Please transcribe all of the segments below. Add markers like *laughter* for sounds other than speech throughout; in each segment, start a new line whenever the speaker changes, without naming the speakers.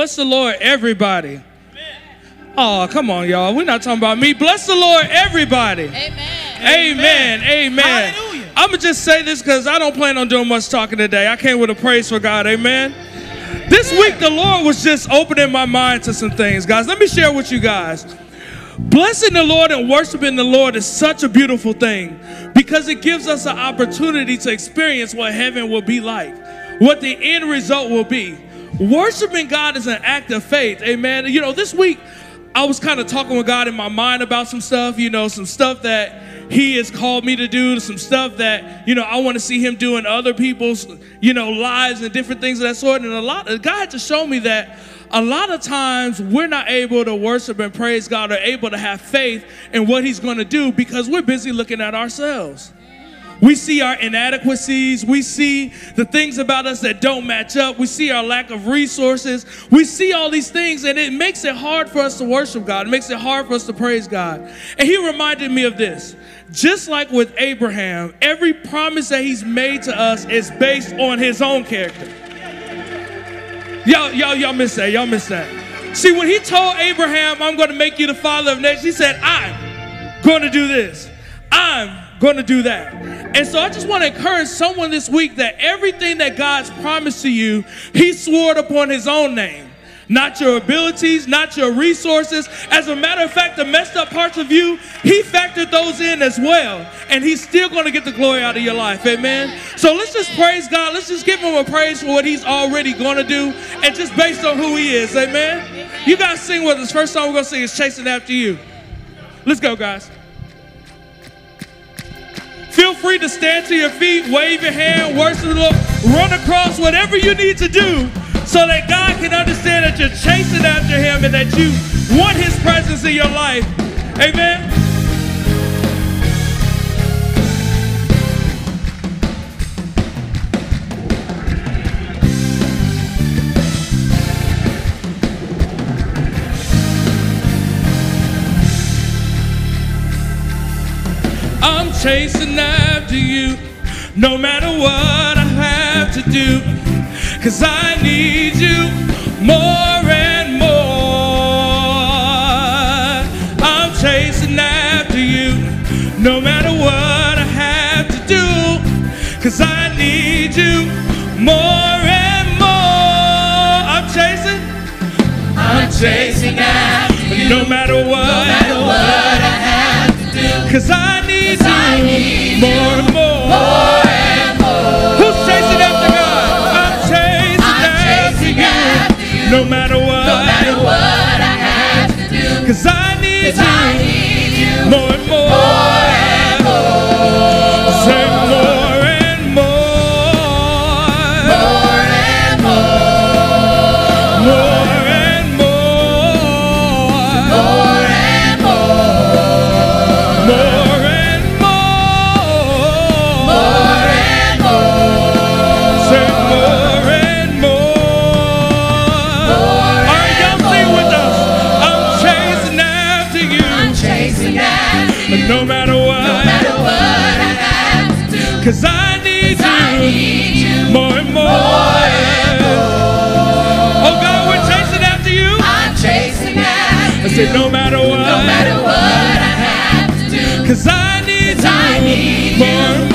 Bless the Lord, everybody. Oh, come on, y'all. We're not talking about me. Bless the Lord, everybody.
Amen.
Amen. Amen.
Hallelujah.
I'm going to just say this because I don't plan on doing much talking today. I came with a praise for God. Amen. This week, the Lord was just opening my mind to some things, guys. Let me share with you guys. Blessing the Lord and worshiping the Lord is such a beautiful thing because it gives us an opportunity to experience what heaven will be like, what the end result will be. Worshiping God is an act of faith. Amen. You know, this week, I was kind of talking with God in my mind about some stuff, you know, some stuff that He has called me to do, some stuff that, you know, I want to see Him do in other people's, you know, lives and different things of that sort. And a lot, of God had to show me that a lot of times we're not able to worship and praise God or able to have faith in what He's going to do because we're busy looking at ourselves. We see our inadequacies. We see the things about us that don't match up. We see our lack of resources. We see all these things, and it makes it hard for us to worship God. It makes it hard for us to praise God. And He reminded me of this. Just like with Abraham, every promise that He's made to us is based on His own character. Y'all, y'all, y'all miss that. Y'all miss that. See, when he told Abraham, I'm going to make you the father of nations, he said, I'm going to do this. I'm going to do that. And so I just want to encourage someone this week that everything that God's promised to you, he swore it upon his own name. Not your abilities, not your resources. As a matter of fact, the messed up parts of you, he factored those in as well. And he's still going to get the glory out of your life. Amen. So let's just praise God. Let's just give him a praise for what he's already going to do and just based on who he is. Amen. You guys sing with us. First song we're going to sing is Chasing After You. Let's go, guys. Feel free to stand to your feet, wave your hand, worship the Lord, run across whatever you need to do so that God can understand that you're chasing after Him and that you want His presence in your life. Amen. I'm chasing after you, no matter what I have to do. Cause I need you more and more. I'm chasing after you, no matter what I have to do. Cause I need you more and more. I'm chasing,
I'm chasing after you.
no matter what.
No matter what I have to do.
Cause I more Who's chasing that again? I'm chasing
that again.
No matter what
I have to do
Cause I need you and more. Said, no matter what.
No matter what I have to do.
Cause I need
'Cause I need
more
you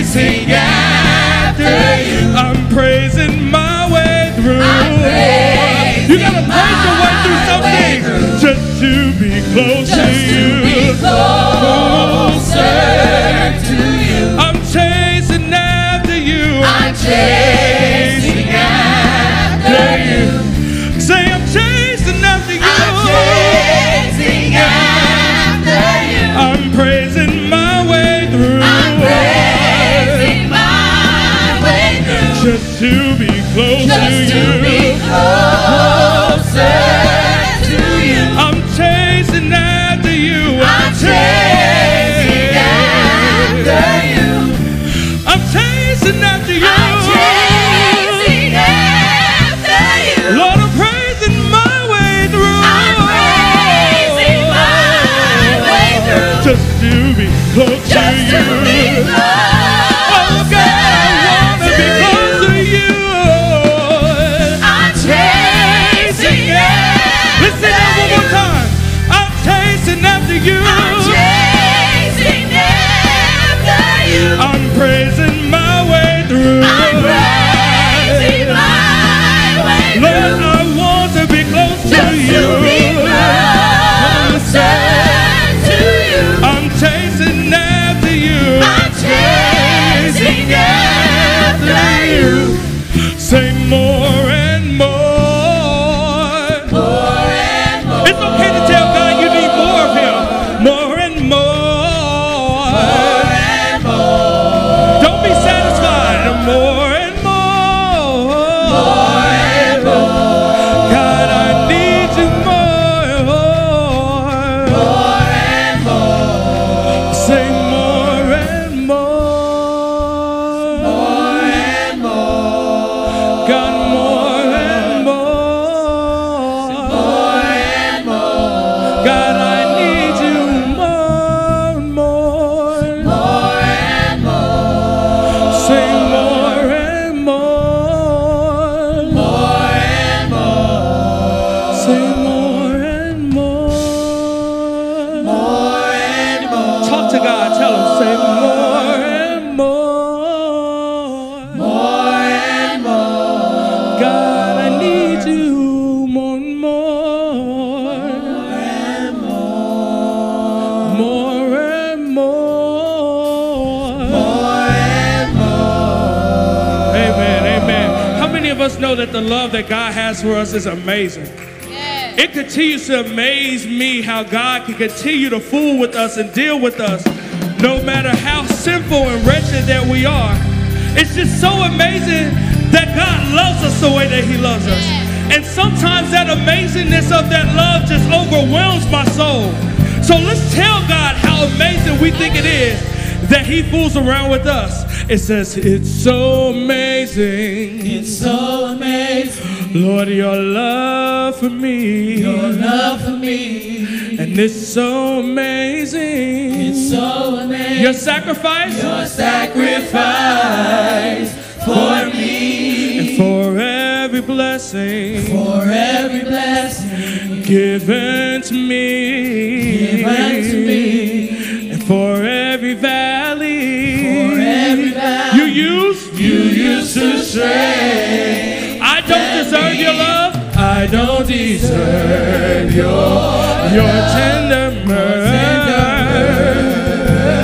chasing
after you.
I'm praising my way through. You gotta praise your way through
my way
something
through.
just to be close
Just
to
to be closer to you.
I'm chasing after you.
I'm chasing
close for us is amazing? It continues to amaze me how God can continue to fool with us and deal with us no matter how sinful and wretched that we are. It's just so amazing that God loves us the way that He loves us. And sometimes that amazingness of that love just overwhelms my soul. So let's tell God how amazing we think it is that He fools around with us. It says, It's so amazing.
It's so amazing.
Lord, your love for me.
Your love for me.
And it's so amazing.
It's so amazing.
your sacrifice
Your sacrifice for me.
and for every blessing
For every blessing
given to me.
given to me.
And for every valley.
For every valley
you use.
you used to stray.
Deserve your your tender mercy.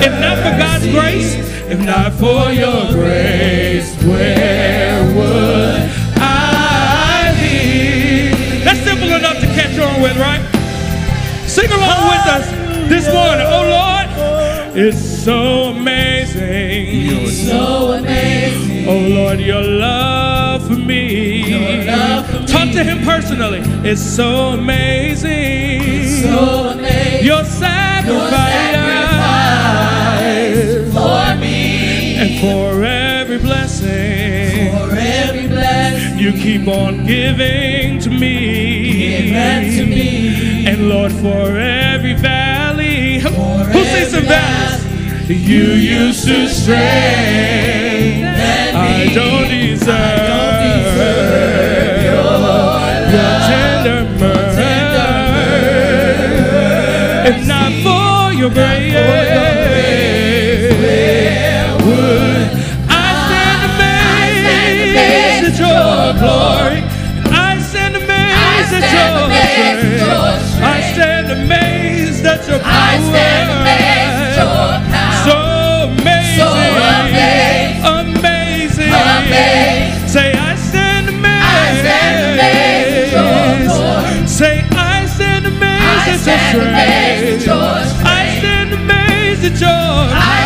If not for God's grace, if not for your grace, where would I be? That's simple enough to catch on with, right? Sing along with us this morning. Oh Lord, it's so to him personally. It's so amazing.
So amazing.
your
Your
sacrifice.
sacrifice for me.
And for every blessing
For every blessing
you keep on giving to me.
given to me.
And Lord, for every valley. Who
For
sees some
every
valleys? You used to stray. If not for your grace, where would the joy.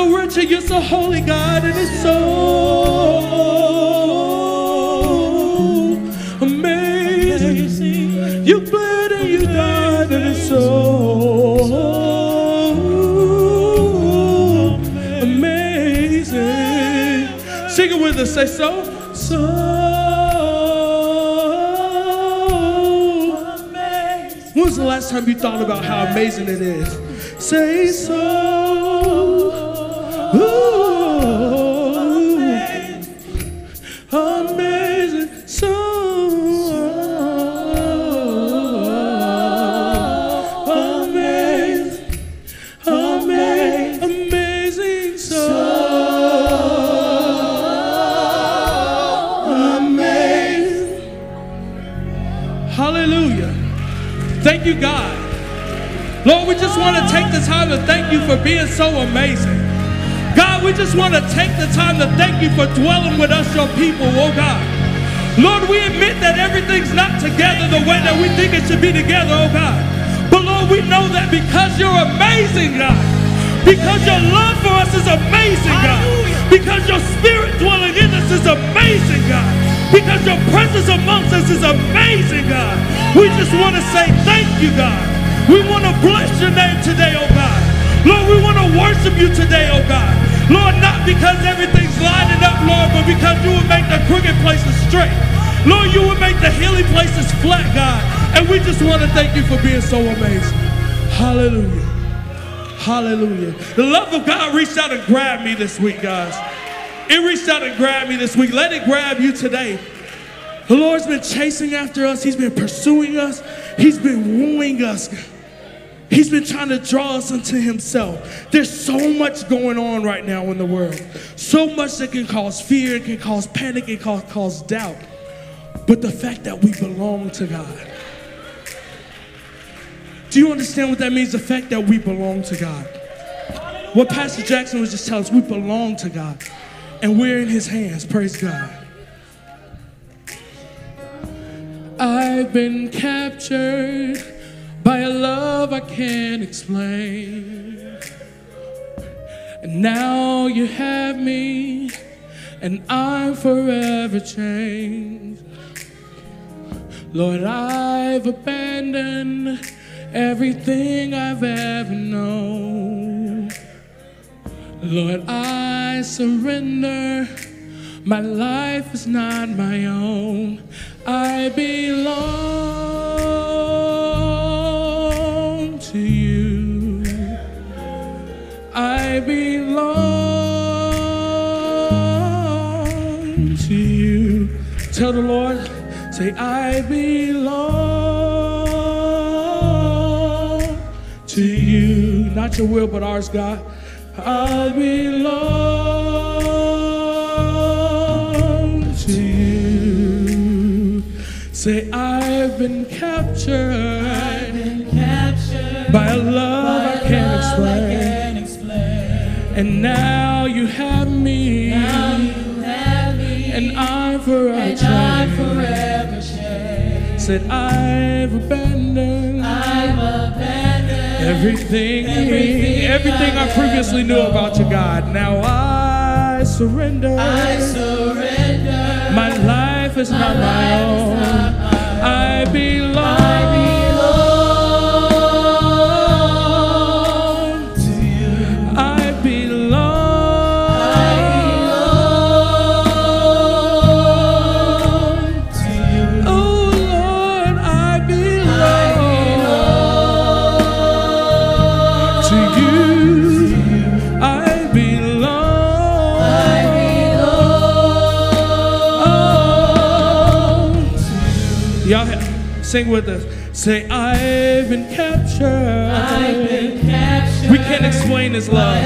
So
rich and you're so holy, God, and it's so amazing. You bled and you died, and it's so amazing. Sing it with us. Say so, so amazing. When was the last time you thought about how amazing it is? Say so. Want to take the time to thank you for being so amazing. God, we just want to take the time to thank you for dwelling with us, your people, oh God. Lord, we admit that everything's not together the way that we think it should be together, oh God. But Lord, we know that because you're amazing, God, because your love for us is amazing, God, because your spirit dwelling in us is amazing, God, because your presence amongst us is amazing, God. We just want to say thank you, God. We want to bless your name today, oh God. Lord, we want to worship you today, oh God. Lord, not because everything's lining up, Lord, but because you would make the crooked places straight. Lord, you would make the hilly places flat, God. And we just want to thank you for being so amazing. Hallelujah. Hallelujah. The love of God reached out and grabbed me this week, guys. It reached out and grabbed me this week. Let it grab you today. The Lord's been chasing after us. He's been pursuing us. He's been wooing us. He's been trying to draw us unto himself. There's so much going on right now in the world. So much that can cause fear, it can cause panic, it can cause doubt. But the fact that we belong to God. Do you understand what that means? The fact that we belong to God. What Pastor Jackson was just telling us, we belong to God. And we're in his hands. Praise God. I've been captured by a love I can't explain. And now you have me, and I'm forever changed. Lord, I've abandoned everything I've ever known. Lord, I surrender. My life is not my own. I belong I belong to you. Tell the Lord, say, I belong to you. Not your will, but ours, God. I belong to you. Say, I've been captured, by a love I can't explain. And now you have me, and I'm forever changed. Said I've abandoned, everything, everything, I previously knew about you, God. Now I surrender. I surrender. My life is not my own. I belong. I sing with us. Say, I've been captured. I've been captured. We can't explain this love.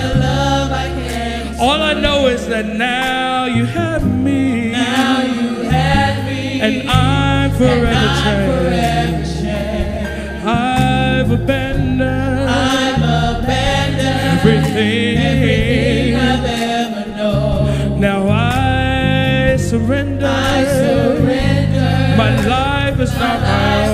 All I know is that now you have me. Now you have me. And I'm forever changed. Everything. Now I surrender. My life is not my own.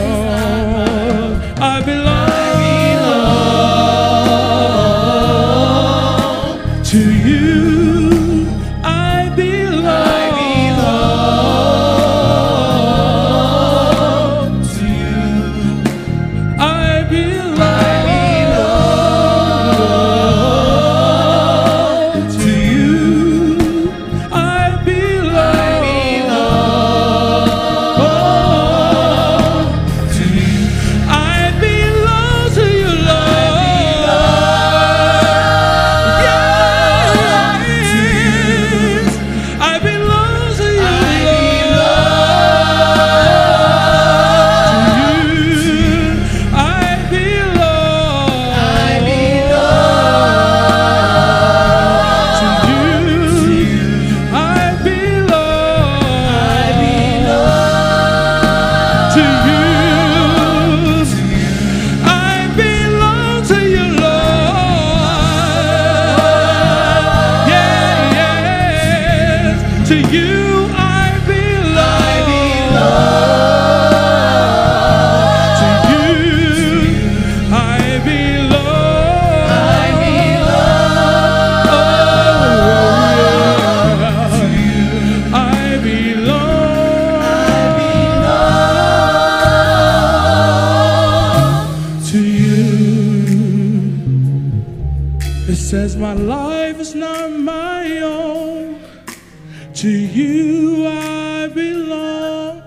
To you I belong.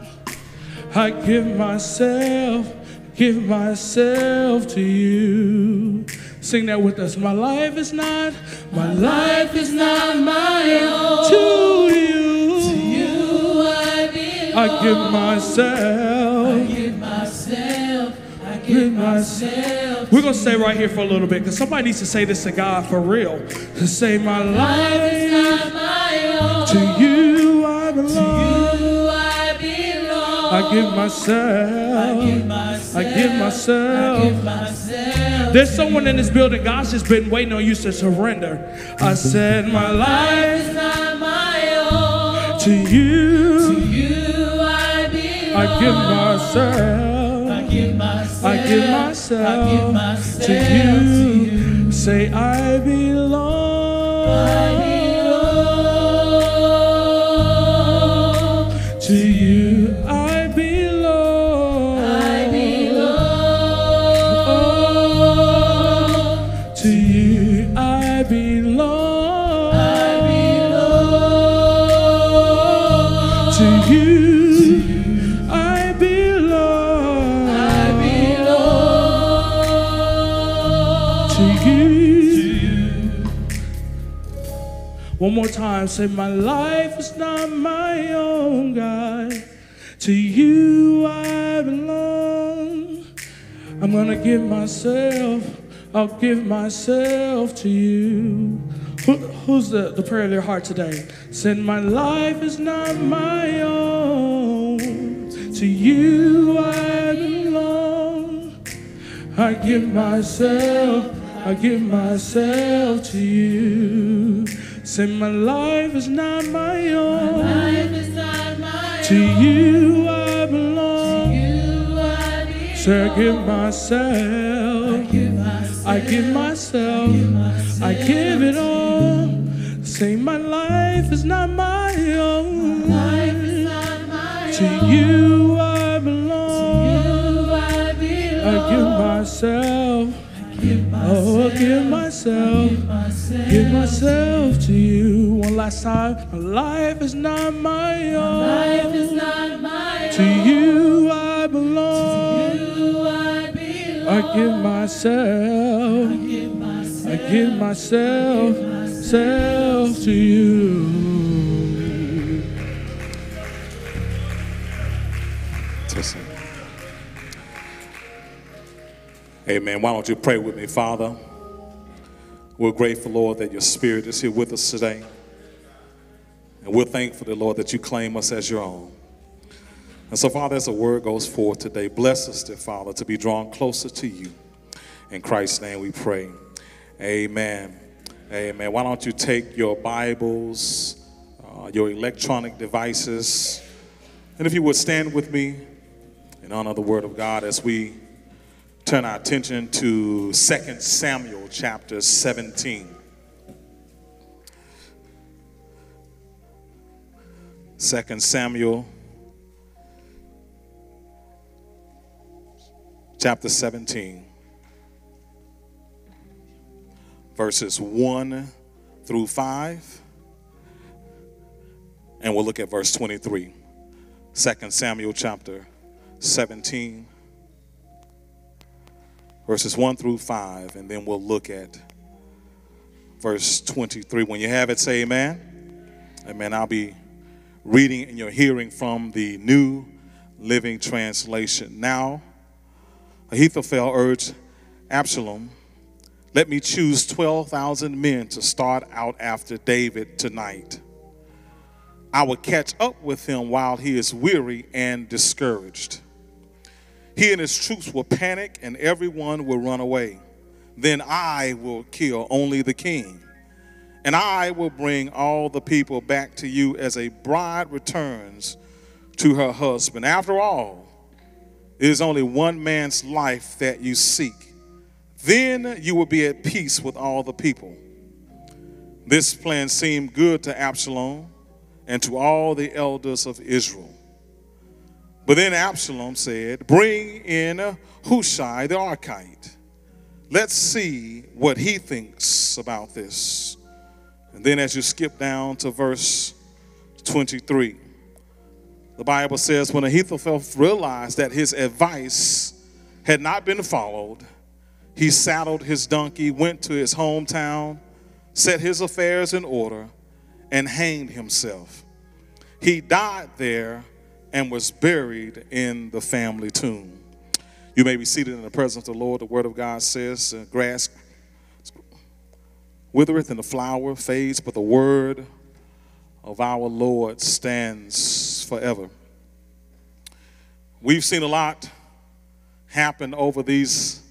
I give myself, give myself to you. Sing that with us. My life is not, my life is not my own. To you, to you I belong. I give myself. I give myself. I give myself. We're gonna stay right here for a little bit because somebody needs to say this to God for real. To say my life to you I belong. To you I belong. I give myself. I give myself. There's someone in this building. God's just been waiting on you to surrender. I said my life is not my own. to you. To you I belong. I give myself. I give myself I give myself, I give myself to you. Say I belong One more time, say, My life is not my own, God. To you I belong. I'm gonna give myself, I'll give myself to you. Who, who's the, the prayer of their heart today? Said, My life is not my own. To you I belong. I give myself, I give myself to you. Say, My life is not my own.
Life is not my
To
own.
you I belong.
You I belong.
Say, I give myself.
Give myself.
I give myself, I give it all. Say my life is not my own.
Life is not my
To
own.
you I belong.
You I
I give myself,
Give
oh, I give myself,
myself.
give myself to you. One last time, my life is not my
Life is
own.
not my
To
own.
you I belong.
You I belong.
I give myself.
Give myself.
I give myself, self to you.
Amen. Why don't you pray with me, Father? We're grateful, Lord, that your spirit is here with us today. And we're thankful, dear Lord, that you claim us as your own. And so, Father, as the word goes forth today, bless us, dear Father, to be drawn closer to you. In Christ's name we pray. Amen. Amen. Why don't you take your Bibles, uh, your electronic devices, and if you would stand with me in honor of the Word of God as we turn our attention to 2 Samuel chapter 17. 2 Samuel chapter 17, verses 1 through 5, and we'll look at verse 23. 2 Samuel chapter 17, verses 1 through 5, and then we'll look at verse 23. When you have it, say amen. Amen. I'll be reading and you're hearing from the New Living Translation. Now, Ahithophel urged Absalom, let me choose 12,000 men to start out after David tonight. I will catch up with him while he is weary and discouraged. He and his troops will panic and everyone will run away. Then I will kill only the king. And I will bring all the people back to you as a bride returns to her husband. After all, it is only one man's life that you seek. Then you will be at peace with all the people. This plan seemed good to Absalom and to all the elders of Israel. But then Absalom said, Bring in Hushai the Archite. Let's see what he thinks about this. And then as you skip down to verse 23, the Bible says, When Ahithophel realized that his advice had not been followed, he saddled his donkey, went to his hometown, set his affairs in order, and hanged himself. He died there and was buried in the family tomb. You may be seated in the presence of the Lord. The word of God says, grass withereth and the flower fades, but the word of our Lord stands forever. We've seen a lot happen over these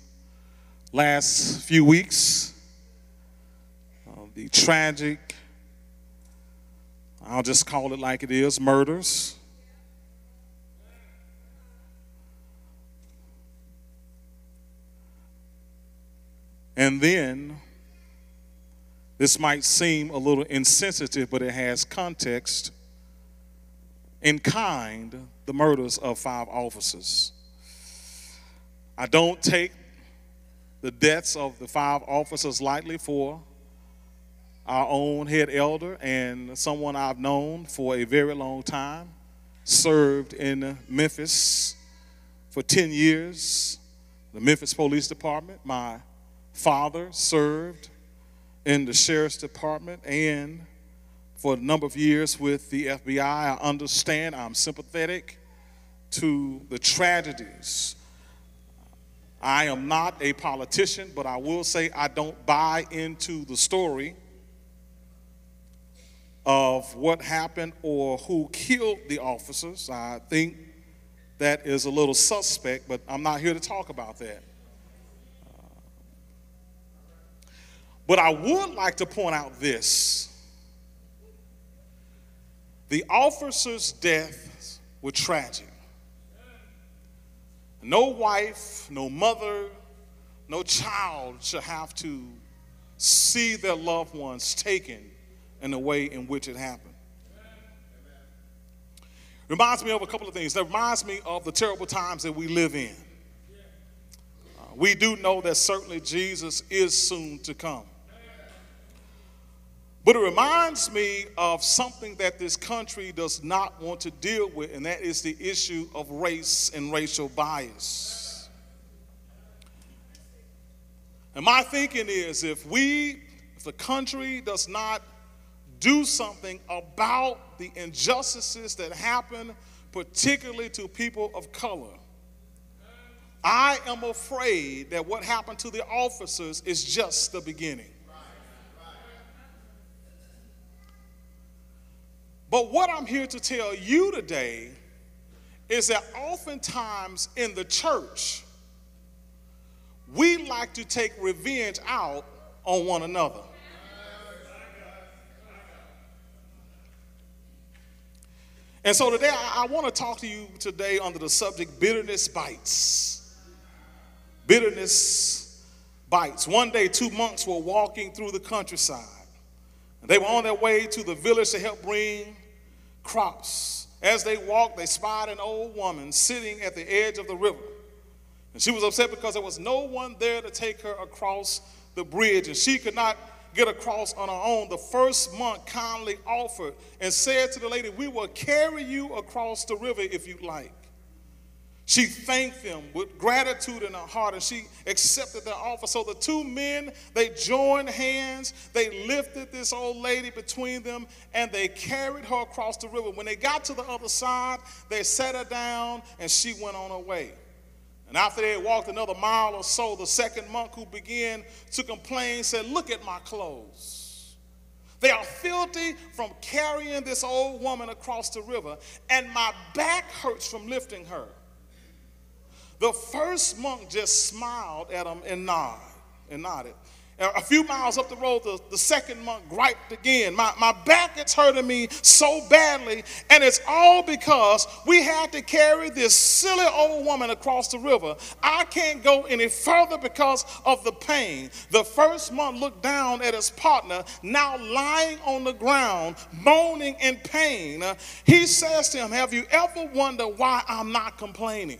last few weeks. Uh, the tragic, I'll just call it like it is, murders. And then, this might seem a little insensitive, but it has context. In kind, the murders of five officers. I don't take the deaths of the five officers lightly for our own head elder and someone I've known for a very long time, served in Memphis for 10 years, the Memphis Police Department. My father served in the sheriff's department and for a number of years with the FBI. I understand, I'm sympathetic to the tragedies. I am not a politician, but I will say I don't buy into the story of what happened or who killed the officers. I think that is a little suspect, but I'm not here to talk about that. But I would like to point out this the officer's deaths were tragic. No wife, no mother, no child should have to see their loved ones taken in the way in which it happened. Reminds me of a couple of things. That reminds me of the terrible times that we live in. Uh, we do know that certainly Jesus is soon to come. But it reminds me of something that this country does not want to deal with, and that is the issue of race and racial bias. And my thinking is if we, if the country does not do something about the injustices that happen, particularly to people of color, I am afraid that what happened to the officers is just the beginning. But what I'm here to tell you today is that oftentimes in the church, we like to take revenge out on one another. And so today, I, I want to talk to you today under the subject bitterness bites. Bitterness bites. One day, two monks were walking through the countryside. They were on their way to the village to help bring crops. As they walked, they spied an old woman sitting at the edge of the river. And she was upset because there was no one there to take her across the bridge, and she could not get across on her own. The first monk kindly offered and said to the lady, We will carry you across the river if you like. She thanked them with gratitude in her heart and she accepted their offer. So the two men, they joined hands, they lifted this old lady between them, and they carried her across the river. When they got to the other side, they set her down and she went on her way. And after they had walked another mile or so, the second monk who began to complain said, Look at my clothes. They are filthy from carrying this old woman across the river, and my back hurts from lifting her. The first monk just smiled at him and nodded. And nodded. A few miles up the road, the, the second monk griped again. My, my back is hurting me so badly, and it's all because we had to carry this silly old woman across the river. I can't go any further because of the pain. The first monk looked down at his partner, now lying on the ground, moaning in pain. He says to him, Have you ever wondered why I'm not complaining?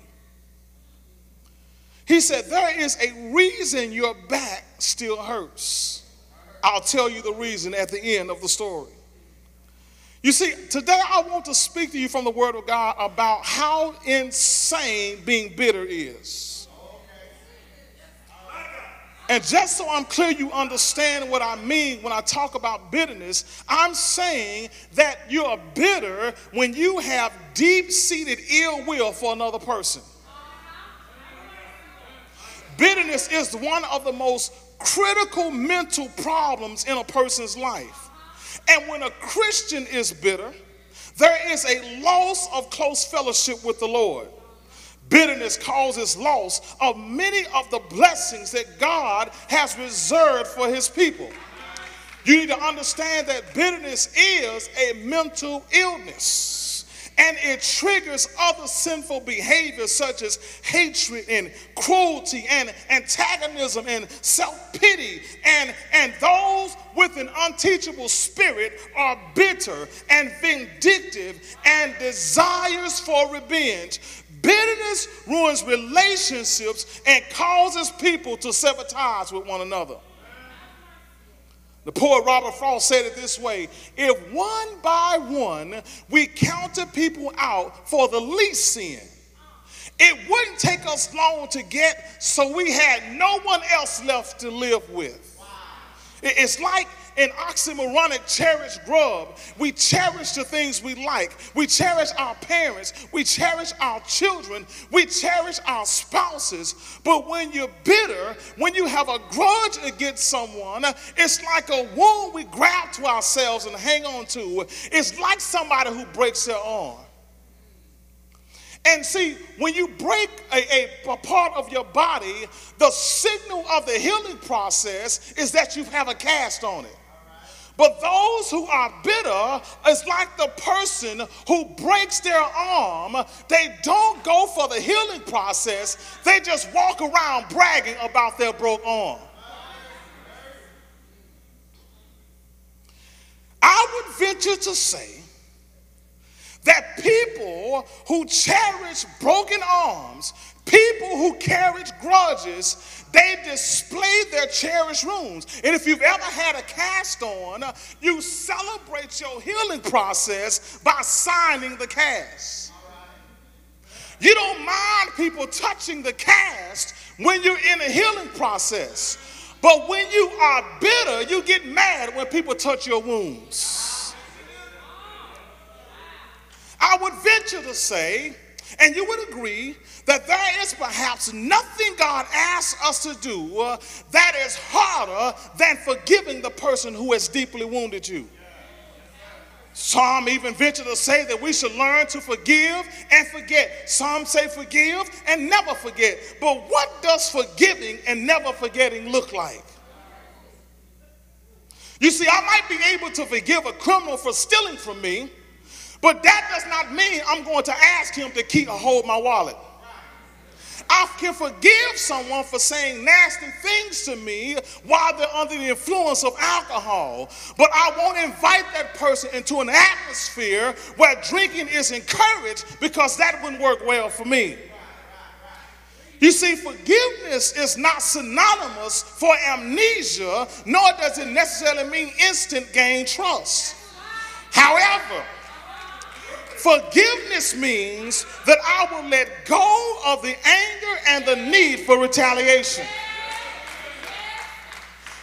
He said, There is a reason your back still hurts. I'll tell you the reason at the end of the story. You see, today I want to speak to you from the Word of God about how insane being bitter is. And just so I'm clear, you understand what I mean when I talk about bitterness, I'm saying that you're bitter when you have deep seated ill will for another person. Bitterness is one of the most critical mental problems in a person's life. And when a Christian is bitter, there is a loss of close fellowship with the Lord. Bitterness causes loss of many of the blessings that God has reserved for his people. You need to understand that bitterness is a mental illness and it triggers other sinful behaviors such as hatred and cruelty and antagonism and self-pity. And and those with an unteachable spirit are bitter and vindictive and desires for revenge. Bitterness ruins relationships and causes people to ties with one another the poet Robert Frost said it this way If one by one we counted people out for the least sin, it wouldn't take us long to get so we had no one else left to live with. It's like an oxymoronic cherish grub. We cherish the things we like. We cherish our parents. We cherish our children. We cherish our spouses. But when you're bitter, when you have a grudge against someone, it's like a wound we grab to ourselves and hang on to. It's like somebody who breaks their arm. And see, when you break a, a, a, part of your body, the signal of the healing process is that you have a cast on it. But those who are bitter is like the person who breaks their arm. They don't go for the healing process, they just walk around bragging about their broke arm. I would venture to say that people who cherish broken arms, people who carry grudges, they display their cherished wounds. And if you've ever had a cast on, uh, you celebrate your healing process by signing the cast. You don't mind people touching the cast when you're in a healing process. But when you are bitter, you get mad when people touch your wounds. I would venture to say, and you would agree, that there is perhaps nothing God asks us to do uh, that is harder than forgiving the person who has deeply wounded you. Some even venture to say that we should learn to forgive and forget. Some say forgive and never forget. But what does forgiving and never forgetting look like? You see, I might be able to forgive a criminal for stealing from me but that does not mean I'm going to ask him to keep or hold my wallet. I can forgive someone for saying nasty things to me while they're under the influence of alcohol, but I won't invite that person into an atmosphere where drinking is encouraged because that wouldn't work well for me. You see, forgiveness is not synonymous for amnesia, nor does it necessarily mean instant gain trust. However, Forgiveness means that I will let go of the anger and the need for retaliation.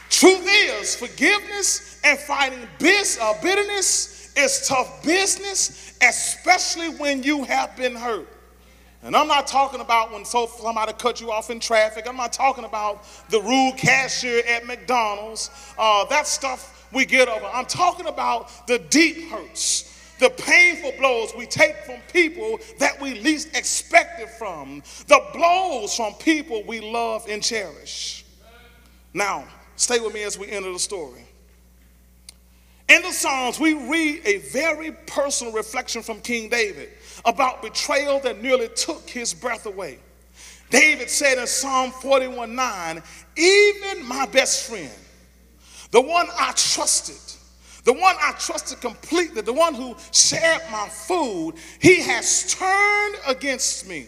Truth is, forgiveness and fighting uh, bitterness is tough business, especially when you have been hurt. And I'm not talking about when somebody cut you off in traffic. I'm not talking about the rude cashier at McDonald's. Uh, that stuff we get over. I'm talking about the deep hurts the painful blows we take from people that we least expected from, the blows from people we love and cherish. Now, stay with me as we enter the story. In the Psalms, we read a very personal reflection from King David about betrayal that nearly took his breath away. David said in Psalm 41 9, Even my best friend, the one I trusted, the one I trusted completely, the one who shared my food, he has turned against me.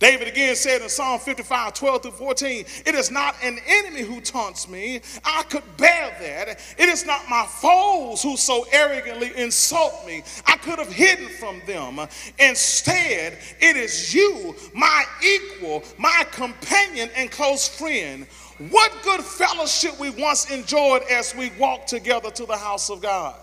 David again said in Psalm 55, 12 through 14, It is not an enemy who taunts me. I could bear that. It is not my foes who so arrogantly insult me. I could have hidden from them. Instead, it is you, my equal, my companion and close friend what good fellowship we once enjoyed as we walked together to the house of God.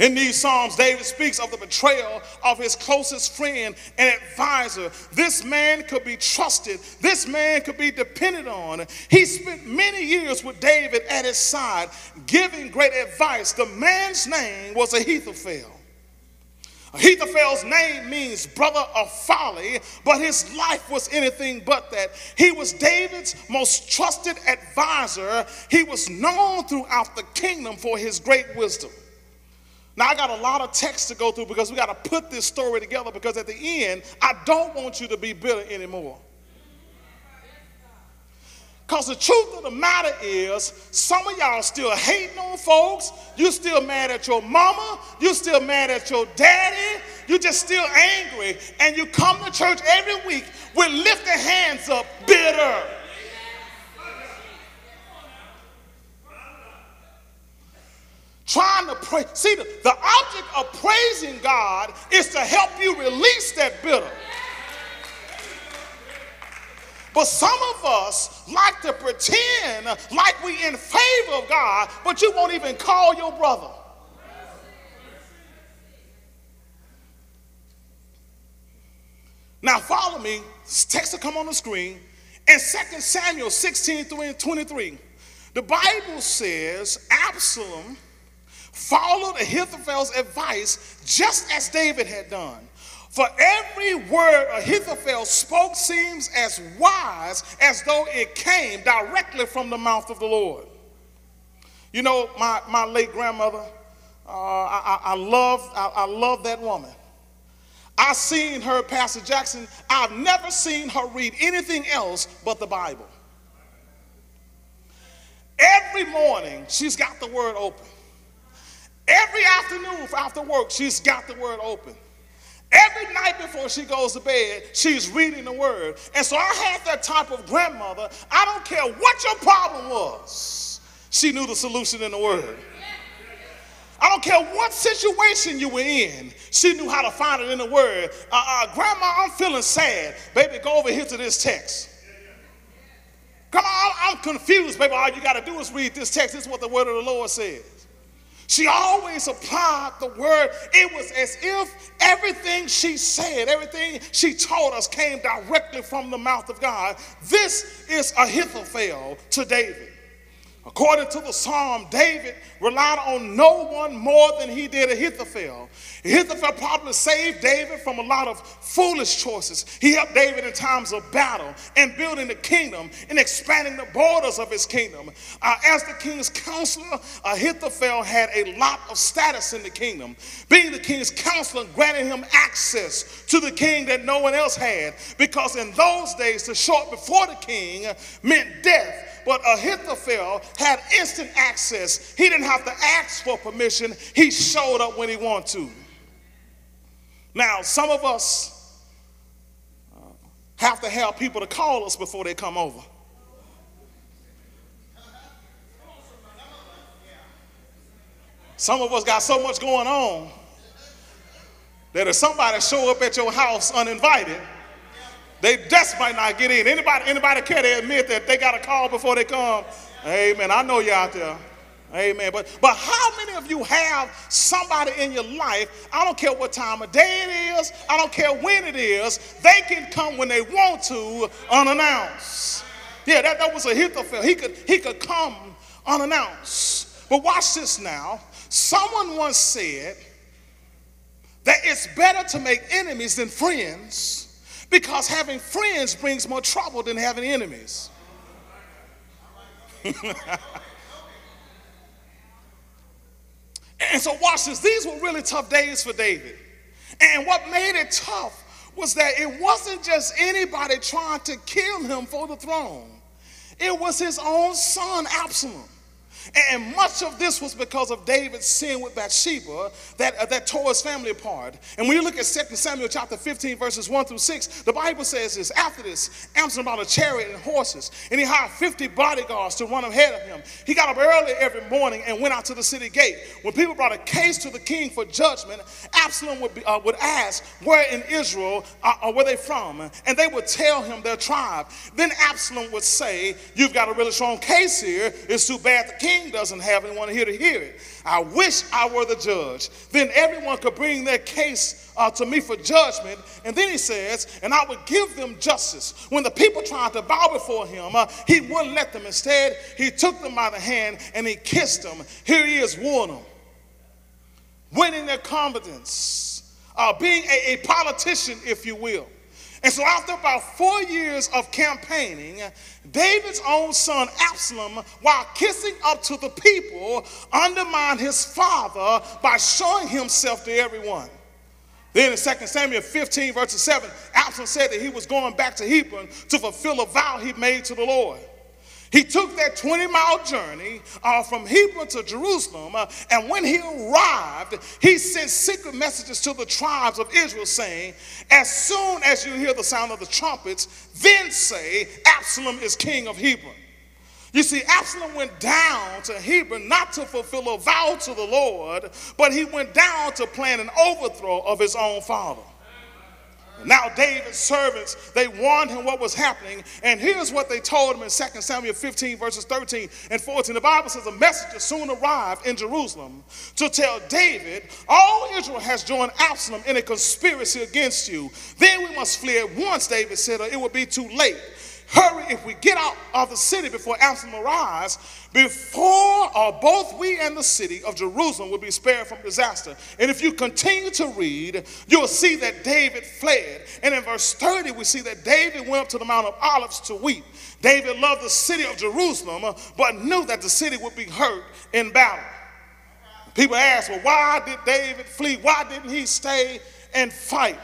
In these Psalms, David speaks of the betrayal of his closest friend and advisor. This man could be trusted, this man could be depended on. He spent many years with David at his side, giving great advice. The man's name was Ahithophel. Ahithophel's name means brother of folly, but his life was anything but that. He was David's most trusted advisor. He was known throughout the kingdom for his great wisdom. Now, I got a lot of text to go through because we got to put this story together because at the end, I don't want you to be bitter anymore. Because the truth of the matter is, some of y'all still hating on folks. You still mad at your mama. You still mad at your daddy. You just still angry. And you come to church every week with lifted hands up, bitter. Trying to pray. See, the, the object of praising God is to help you release that bitter. But some of us like to pretend like we in favor of God, but you won't even call your brother. Now follow me. Text will come on the screen. In 2 Samuel 16 through 23, the Bible says Absalom followed Ahithophel's advice just as David had done. For every word Ahithophel spoke seems as wise as though it came directly from the mouth of the Lord. You know, my, my late grandmother, uh, I, I, I, love, I, I love that woman. I've seen her, Pastor Jackson, I've never seen her read anything else but the Bible. Every morning, she's got the word open. Every afternoon after work, she's got the word open. Every night before she goes to bed, she's reading the word. And so I had that type of grandmother. I don't care what your problem was, she knew the solution in the word. I don't care what situation you were in, she knew how to find it in the word. Uh, uh, Grandma, I'm feeling sad. Baby, go over here to this text. Come on, I'm confused, baby. All you got to do is read this text. This is what the word of the Lord says. She always applied the word. It was as if everything she said, everything she taught us came directly from the mouth of God. This is Ahithophel to David. According to the psalm, David relied on no one more than he did Ahithophel. Ahithophel probably saved David from a lot of foolish choices. He helped David in times of battle and building the kingdom and expanding the borders of his kingdom. Uh, as the king's counselor, Ahithophel had a lot of status in the kingdom. Being the king's counselor granted him access to the king that no one else had because in those days, to show up before the king meant death but Ahithophel had instant access. He didn't have to ask for permission, he showed up when he wanted to. Now, some of us uh, have to have people to call us before they come over. Some of us got so much going on that if somebody show up at your house uninvited, they just might not get in. Anybody, anybody care to admit that they got a call before they come? Amen. I know you out there. Amen. But but how many of you have somebody in your life? I don't care what time of day it is, I don't care when it is, they can come when they want to unannounced. Yeah, that, that was a Ahithophel. He could he could come unannounced. But watch this now. Someone once said that it's better to make enemies than friends because having friends brings more trouble than having enemies. *laughs* and so, watch this. These were really tough days for David. And what made it tough was that it wasn't just anybody trying to kill him for the throne, it was his own son, Absalom. And much of this was because of David's sin with Bathsheba that, uh, that tore his family apart. And when you look at 2 Samuel chapter 15, verses 1 through 6, the Bible says this After this, Absalom bought a chariot and horses, and he hired 50 bodyguards to run ahead of him. He got up early every morning and went out to the city gate. When people brought a case to the king for judgment, Absalom would, be, uh, would ask, Where in Israel uh, are where they from? And they would tell him their tribe. Then Absalom would say, You've got a really strong case here. It's too bad the king king doesn't have anyone here to hear it. I wish I were the judge. Then everyone could bring their case uh, to me for judgment. And then he says, and I would give them justice. When the people tried to bow before him, uh, he wouldn't let them. Instead, he took them by the hand and he kissed them. Here he is, warning them, winning their confidence, uh, being a, a politician, if you will. And so, after about four years of campaigning, David's own son Absalom, while kissing up to the people, undermined his father by showing himself to everyone. Then in 2 Samuel 15, verse 7, Absalom said that he was going back to Hebron to fulfill a vow he made to the Lord. He took that 20 mile journey uh, from Hebron to Jerusalem, uh, and when he arrived, he sent secret messages to the tribes of Israel saying, As soon as you hear the sound of the trumpets, then say, Absalom is king of Hebron. You see, Absalom went down to Hebron not to fulfill a vow to the Lord, but he went down to plan an overthrow of his own father. Now David's servants, they warned him what was happening, and here's what they told him in 2 Samuel 15, verses 13 and 14. The Bible says a messenger soon arrived in Jerusalem to tell David, all Israel has joined Absalom in a conspiracy against you. Then we must flee at once, David said, or it will be too late. Hurry if we get out of the city before Absalom arrives, before or both we and the city of Jerusalem will be spared from disaster. And if you continue to read, you'll see that David fled. And in verse 30, we see that David went up to the Mount of Olives to weep. David loved the city of Jerusalem, uh, but knew that the city would be hurt in battle. People ask, well, why did David flee? Why didn't he stay and fight?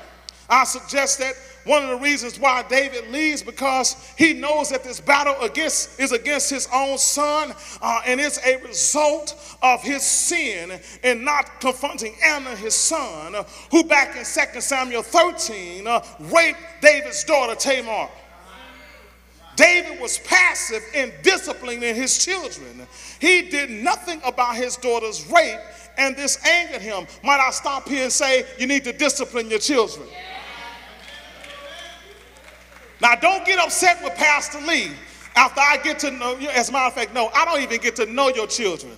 I suggest that one of the reasons why David leaves because he knows that this battle against is against his own son, uh, and it's a result of his sin in not confronting Amnon, his son, who back in 2 Samuel 13 uh, raped David's daughter Tamar. David was passive in disciplining his children. He did nothing about his daughter's rape, and this angered him. Might I stop here and say, you need to discipline your children? Now, don't get upset with Pastor Lee after I get to know you. As a matter of fact, no, I don't even get to know your children.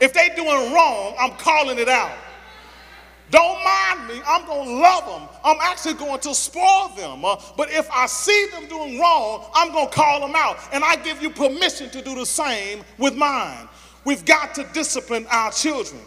If they're doing wrong, I'm calling it out. Don't mind me. I'm going to love them. I'm actually going to spoil them. Uh, but if I see them doing wrong, I'm going to call them out. And I give you permission to do the same with mine. We've got to discipline our children.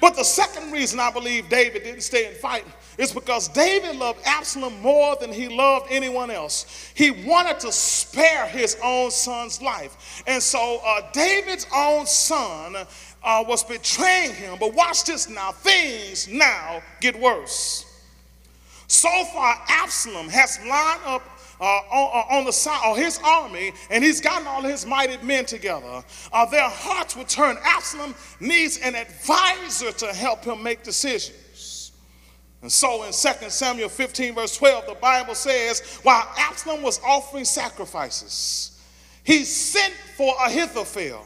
But the second reason I believe David didn't stay and fight is because David loved Absalom more than he loved anyone else. He wanted to spare his own son's life. And so uh, David's own son uh, was betraying him. But watch this now, things now get worse. So far, Absalom has lined up uh, on, uh, on, the side of his army, and he's gotten all his mighty men together. Uh, their hearts will turn. Absalom needs an advisor to help him make decisions. And so in 2 Samuel 15, verse 12, the Bible says, while Absalom was offering sacrifices, he sent for Ahithophel,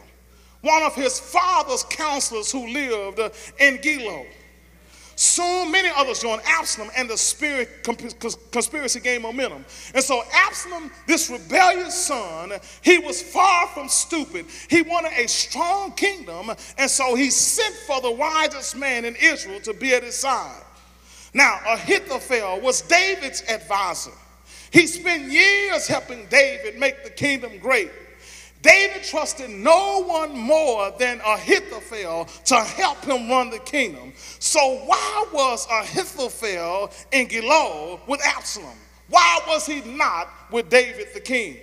one of his father's counselors who lived in Gilo. Soon many others joined Absalom, and the spirit conspiracy gained momentum. And so Absalom, this rebellious son, he was far from stupid. He wanted a strong kingdom, and so he sent for the wisest man in Israel to be at his side. Now, Ahithophel was David's advisor. He spent years helping David make the kingdom great. David trusted no one more than Ahithophel to help him run the kingdom. So why was Ahithophel in Gilo with Absalom? Why was he not with David the king?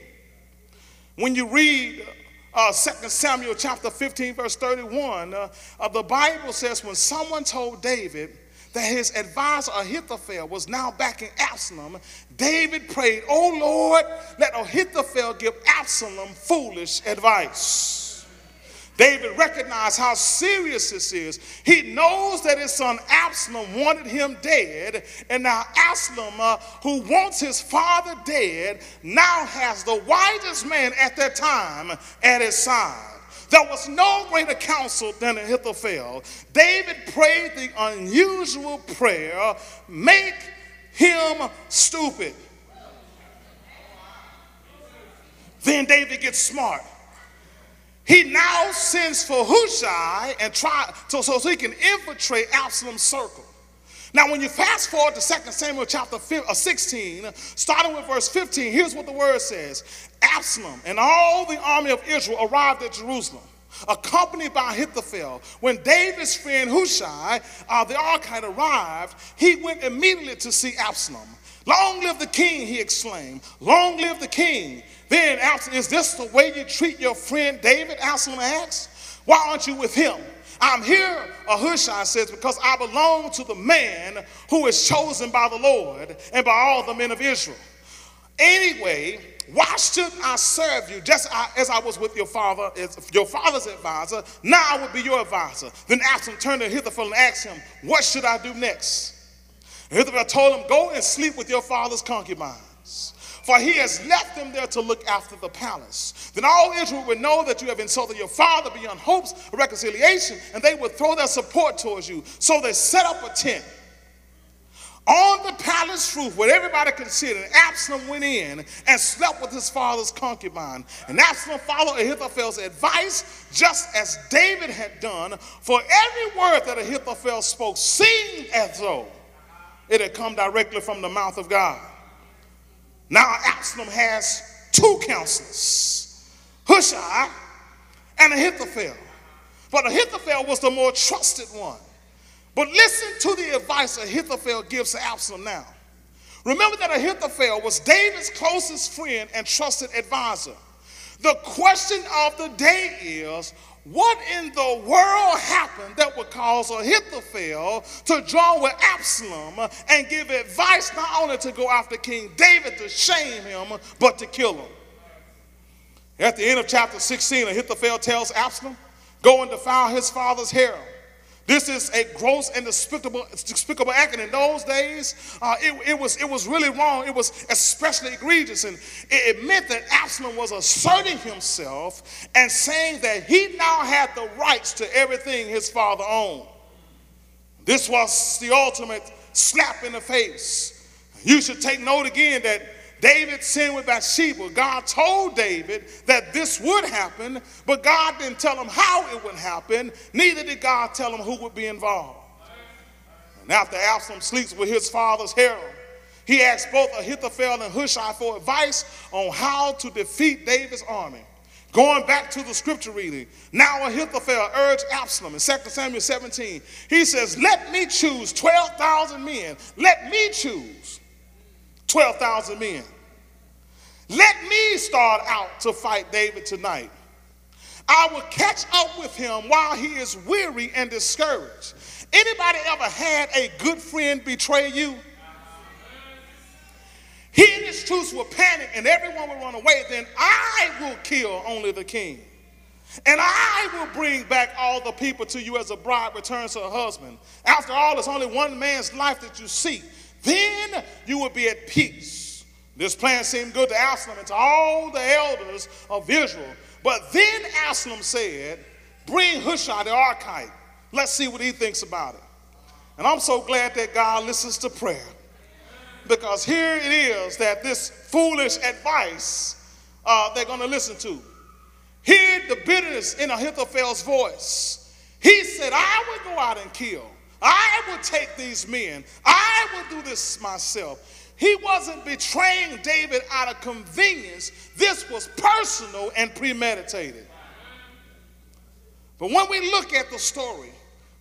When you read uh, 2 Samuel chapter 15, verse 31, uh, uh, the Bible says when someone told David, that his advisor Ahithophel was now backing Absalom, David prayed, Oh Lord, let Ahithophel give Absalom foolish advice. David recognized how serious this is. He knows that his son Absalom wanted him dead, and now Absalom, uh, who wants his father dead, now has the wisest man at that time at his side. There was no greater counsel than Ahithophel. David prayed the unusual prayer make him stupid. Then David gets smart. He now sends for Hushai and try so, so, so he can infiltrate Absalom's circle. Now, when you fast forward to 2 Samuel chapter uh, 16, starting with verse 15, here's what the word says Absalom and all the army of Israel arrived at Jerusalem, accompanied by Ahithophel. When David's friend Hushai, uh, the Archite, arrived, he went immediately to see Absalom. Long live the king, he exclaimed. Long live the king. Then Absalom, is this the way you treat your friend David? Absalom asked. Why aren't you with him? I'm here, Ahushai says, because I belong to the man who is chosen by the Lord and by all the men of Israel. Anyway, why shouldn't I serve you just as I was with your father, as your father's advisor? Now I would be your advisor. Then Absalom turned to Ahithophel and asked him, What should I do next? Ahithophel told him, Go and sleep with your father's concubines for he has left them there to look after the palace. Then all Israel would know that you have insulted your father beyond hopes of reconciliation, and they would throw their support towards you. So they set up a tent. On the palace roof, where everybody could see it, and Absalom went in and slept with his father's concubine. And Absalom followed Ahithophel's advice, just as David had done, for every word that Ahithophel spoke seemed as though it had come directly from the mouth of God. Now Absalom has two counselors, Hushai and Ahithophel. But Ahithophel was the more trusted one. But listen to the advice Ahithophel gives to Absalom now. Remember that Ahithophel was David's closest friend and trusted advisor. The question of the day is what in the world happened that would cause Ahithophel to draw with Absalom and give advice not only to go after King David to shame him, but to kill him? At the end of chapter 16, Ahithophel tells Absalom, Go and defile his father's harem. This is a gross and despicable, despicable act. And in those days, uh, it, it, was, it was really wrong. It was especially egregious. And it, it meant that Absalom was asserting himself and saying that he now had the rights to everything his father owned. This was the ultimate slap in the face. You should take note again that David sinned with Bathsheba. God told David that this would happen, but God didn't tell him how it would happen. Neither did God tell him who would be involved. And after Absalom sleeps with his father's harem, he asks both Ahithophel and Hushai for advice on how to defeat David's army. Going back to the scripture reading, now Ahithophel urged Absalom in 2 Samuel 17. He says, Let me choose 12,000 men. Let me choose 12,000 men. Let me start out to fight David tonight. I will catch up with him while he is weary and discouraged. Anybody ever had a good friend betray you? He and his troops will panic and everyone will run away. Then I will kill only the king. And I will bring back all the people to you as a bride returns to her husband. After all, it's only one man's life that you seek. Then you will be at peace. This plan seemed good to Absalom and to all the elders of Israel. But then Absalom said, Bring Hushai the Archite. Let's see what he thinks about it. And I'm so glad that God listens to prayer. Because here it is that this foolish advice uh, they're going to listen to. Hear the bitterness in Ahithophel's voice. He said, I will go out and kill. I will take these men. I will do this myself. He wasn't betraying David out of convenience. This was personal and premeditated. But when we look at the story,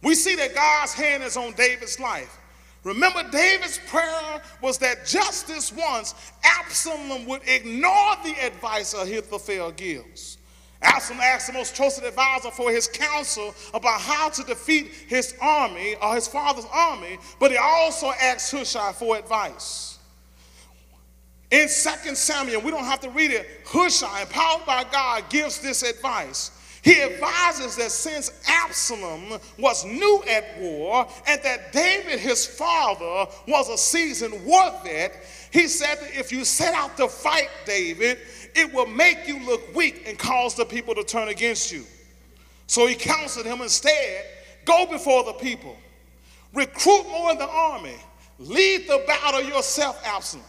we see that God's hand is on David's life. Remember, David's prayer was that just this once, Absalom would ignore the advice Ahithophel gives. Absalom asked the most trusted advisor for his counsel about how to defeat his army or his father's army, but he also asked Hushai for advice. In 2 Samuel, we don't have to read it, Hushai, empowered by God, gives this advice. He advises that since Absalom was new at war and that David, his father, was a seasoned war vet, he said that if you set out to fight David, it will make you look weak and cause the people to turn against you. So he counseled him instead go before the people, recruit more in the army, lead the battle yourself, Absalom.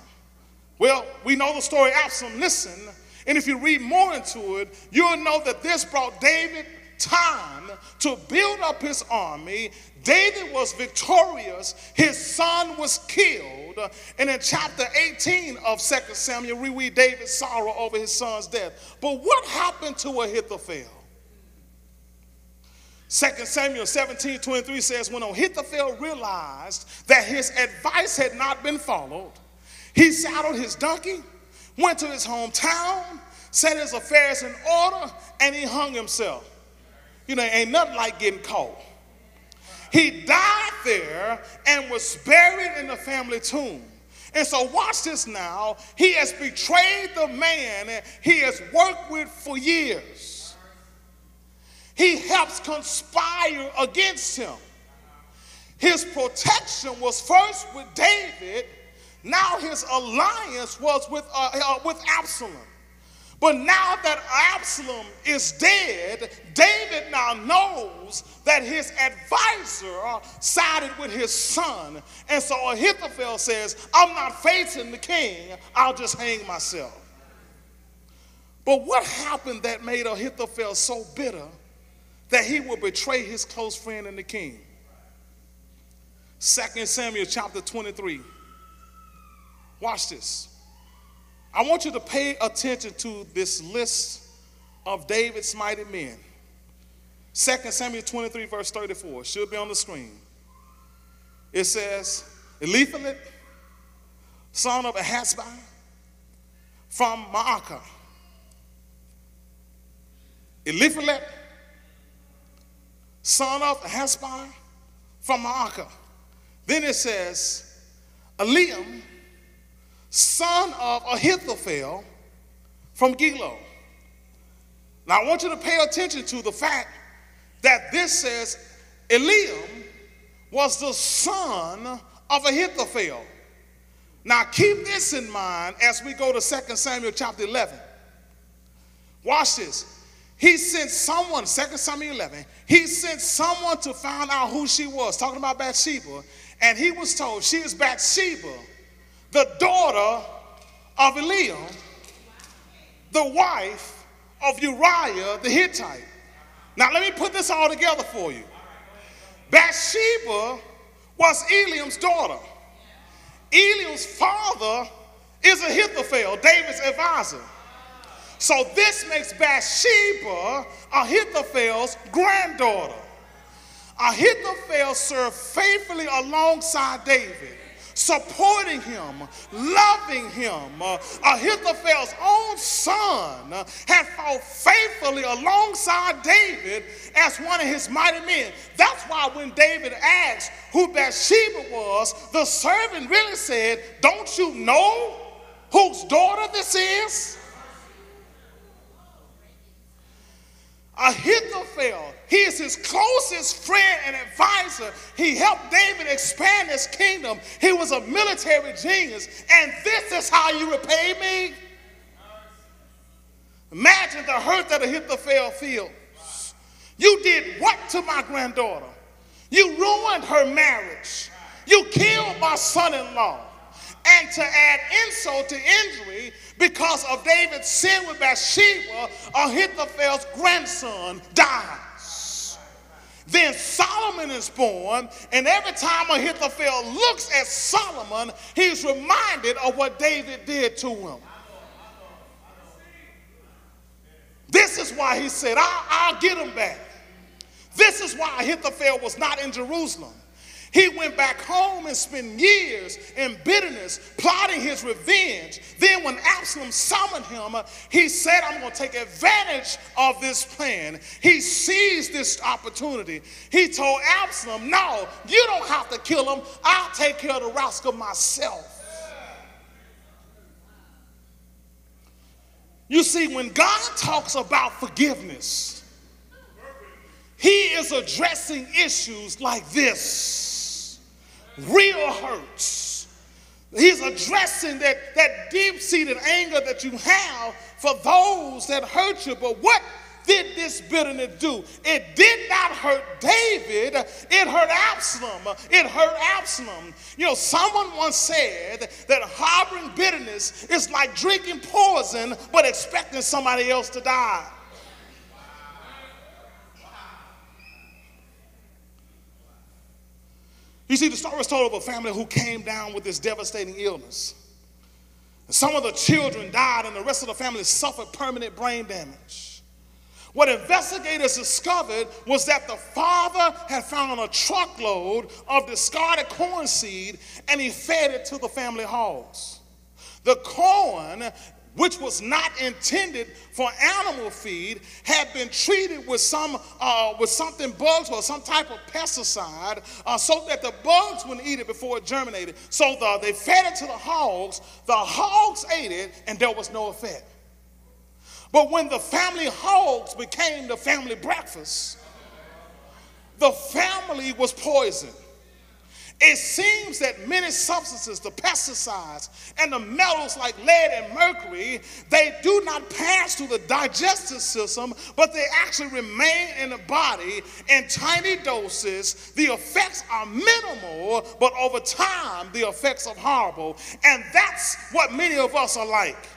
Well, we know the story, Absalom Listen, and if you read more into it, you'll know that this brought David time to build up his army. David was victorious, his son was killed. And in chapter 18 of 2 Samuel, we read David's sorrow over his son's death. But what happened to Ahithophel? 2 Samuel 17 23 says, When Ahithophel realized that his advice had not been followed, he saddled his donkey, went to his hometown, set his affairs in order, and he hung himself. You know, ain't nothing like getting caught. He died there and was buried in the family tomb. And so, watch this now. He has betrayed the man he has worked with for years. He helps conspire against him. His protection was first with David, now his alliance was with, uh, uh, with Absalom. But now that Absalom is dead, David now knows that his advisor sided with his son. And so Ahithophel says, I'm not facing the king, I'll just hang myself. But what happened that made Ahithophel so bitter that he would betray his close friend and the king? 2 Samuel chapter 23. Watch this. I want you to pay attention to this list of David's mighty men. 2 Samuel 23, verse 34, should be on the screen. It says, Eliphalet, son of Ahasbai, from Maacah. Eliphalet, son of Ahasbai, from Maacah. Then it says, Eliam, son of Ahithophel from Gilo. Now I want you to pay attention to the fact that this says Eliam was the son of Ahithophel. Now keep this in mind as we go to 2 Samuel chapter 11. Watch this. He sent someone, 2 Samuel 11, he sent someone to find out who she was, talking about Bathsheba, and he was told she is Bathsheba, the daughter of Eliam, the wife of Uriah the Hittite. Now, let me put this all together for you. Bathsheba was Eliam's daughter. Eliam's father is Ahithophel, David's advisor. So this makes Bathsheba Ahithophel's granddaughter. Ahithophel served faithfully alongside David supporting him, loving him. Uh, Ahithophel's own son uh, had fought faithfully alongside David as one of his mighty men. That's why when David asked who Bathsheba was, the servant really said, Don't you know whose daughter this is? Ahithophel, he is his closest friend and advisor. He helped David expand his kingdom. He was a military genius. And this is how you repay me? Imagine the hurt that Ahithophel feels. You did what to my granddaughter? You ruined her marriage. You killed my son in law. And to add insult to injury, because of David's sin with Bathsheba, Ahithophel's grandson dies. Then Solomon is born, and every time Ahithophel looks at Solomon, he's reminded of what David did to him. This is why he said, I'll, I'll get him back. This is why Ahithophel was not in Jerusalem. He went back home and spent years in bitterness, plotting his revenge. Then, when Absalom summoned him, he said, I'm going to take advantage of this plan. He seized this opportunity. He told Absalom, No, you don't have to kill him. I'll take care of the rascal myself. You see, when God talks about forgiveness, He is addressing issues like this real hurts. He's addressing that, that deep seated anger that you have for those that hurt you. But what did this bitterness do? It did not hurt David, it hurt Absalom. It hurt Absalom. You know, someone once said that harboring bitterness is like drinking poison but expecting somebody else to die. You see, the story is told of a family who came down with this devastating illness. Some of the children died, and the rest of the family suffered permanent brain damage. What investigators discovered was that the father had found a truckload of discarded corn seed and he fed it to the family hogs. The corn which was not intended for animal feed, had been treated with some uh, with something bugs or some type of pesticide, uh, so that the bugs wouldn't eat it before it germinated. So the, they fed it to the hogs. The hogs ate it, and there was no effect. But when the family hogs became the family breakfast, the family was poisoned. It seems that many substances, the pesticides and the metals like lead and mercury, they do not pass through the digestive system, but they actually remain in the body in tiny doses. The effects are minimal, but over time, the effects are horrible. And that's what many of us are like.